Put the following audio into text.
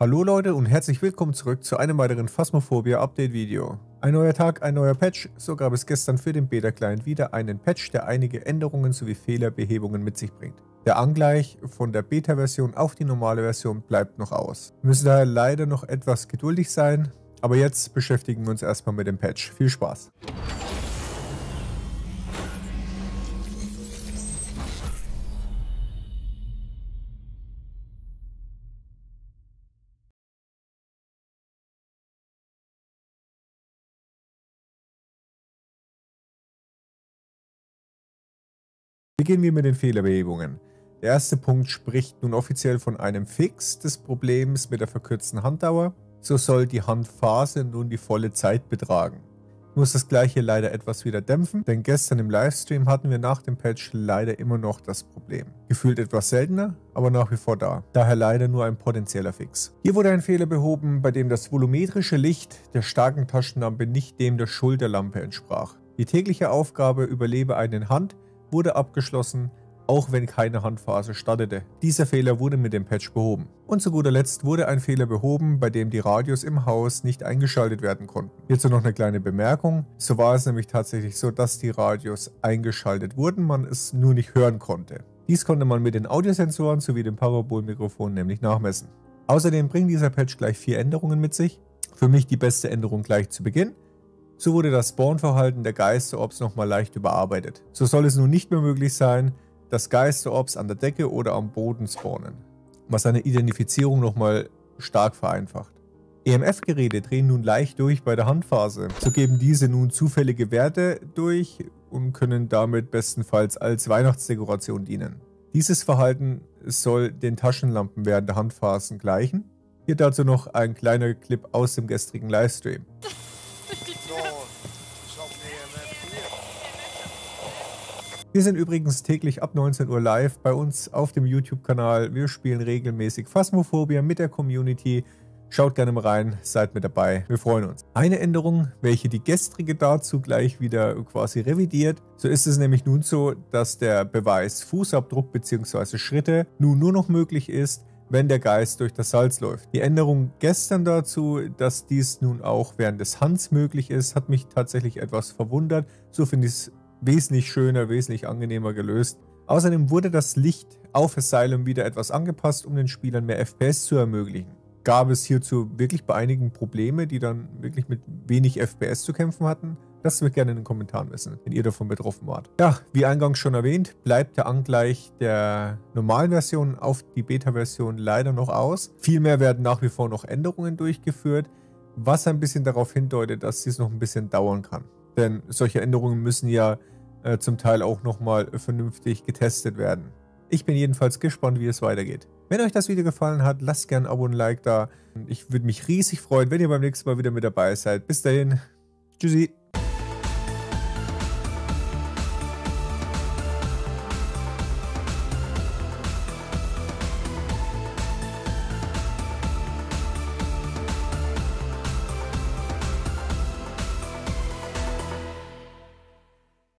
Hallo Leute und herzlich willkommen zurück zu einem weiteren Phasmophobia Update Video. Ein neuer Tag, ein neuer Patch, so gab es gestern für den Beta-Client wieder einen Patch, der einige Änderungen sowie Fehlerbehebungen mit sich bringt. Der Angleich von der Beta-Version auf die normale Version bleibt noch aus. Wir müssen daher leider noch etwas geduldig sein, aber jetzt beschäftigen wir uns erstmal mit dem Patch. Viel Spaß! Beginnen wir mit den Fehlerbehebungen. Der erste Punkt spricht nun offiziell von einem Fix des Problems mit der verkürzten Handdauer. So soll die Handphase nun die volle Zeit betragen. Ich muss das gleiche leider etwas wieder dämpfen, denn gestern im Livestream hatten wir nach dem Patch leider immer noch das Problem. Gefühlt etwas seltener, aber nach wie vor da. Daher leider nur ein potenzieller Fix. Hier wurde ein Fehler behoben, bei dem das volumetrische Licht der starken Taschenlampe nicht dem der Schulterlampe entsprach. Die tägliche Aufgabe Überlebe einen Hand wurde abgeschlossen, auch wenn keine Handphase startete. Dieser Fehler wurde mit dem Patch behoben. Und zu guter Letzt wurde ein Fehler behoben, bei dem die Radios im Haus nicht eingeschaltet werden konnten. Hierzu noch eine kleine Bemerkung. So war es nämlich tatsächlich so, dass die Radios eingeschaltet wurden, man es nur nicht hören konnte. Dies konnte man mit den Audiosensoren sowie dem Parabolmikrofon nämlich nachmessen. Außerdem bringt dieser Patch gleich vier Änderungen mit sich. Für mich die beste Änderung gleich zu Beginn. So wurde das Spawnverhalten der Geisterorbs nochmal leicht überarbeitet. So soll es nun nicht mehr möglich sein, dass Geisterorbs an der Decke oder am Boden spawnen, was seine Identifizierung nochmal stark vereinfacht. EMF-Geräte drehen nun leicht durch bei der Handphase. So geben diese nun zufällige Werte durch und können damit bestenfalls als Weihnachtsdekoration dienen. Dieses Verhalten soll den Taschenlampen während der Handphasen gleichen. Hier dazu noch ein kleiner Clip aus dem gestrigen Livestream. Wir sind übrigens täglich ab 19 Uhr live bei uns auf dem YouTube-Kanal. Wir spielen regelmäßig Phasmophobia mit der Community. Schaut gerne mal rein, seid mit dabei, wir freuen uns. Eine Änderung, welche die gestrige dazu gleich wieder quasi revidiert. So ist es nämlich nun so, dass der Beweis Fußabdruck bzw. Schritte nun nur noch möglich ist, wenn der Geist durch das Salz läuft. Die Änderung gestern dazu, dass dies nun auch während des Hans möglich ist, hat mich tatsächlich etwas verwundert. So finde ich es wesentlich schöner, wesentlich angenehmer gelöst. Außerdem wurde das Licht auf Asylum wieder etwas angepasst, um den Spielern mehr FPS zu ermöglichen. Gab es hierzu wirklich bei einigen Probleme, die dann wirklich mit wenig FPS zu kämpfen hatten? Lasst mich gerne in den Kommentaren wissen, wenn ihr davon betroffen wart. Ja, wie eingangs schon erwähnt, bleibt der Angleich der normalen Version auf die Beta-Version leider noch aus. Vielmehr werden nach wie vor noch Änderungen durchgeführt, was ein bisschen darauf hindeutet, dass dies noch ein bisschen dauern kann. Denn solche Änderungen müssen ja äh, zum Teil auch nochmal vernünftig getestet werden. Ich bin jedenfalls gespannt, wie es weitergeht. Wenn euch das Video gefallen hat, lasst gerne ein Abo und ein Like da. Ich würde mich riesig freuen, wenn ihr beim nächsten Mal wieder mit dabei seid. Bis dahin, tschüssi.